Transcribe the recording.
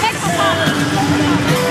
Thanks for calling.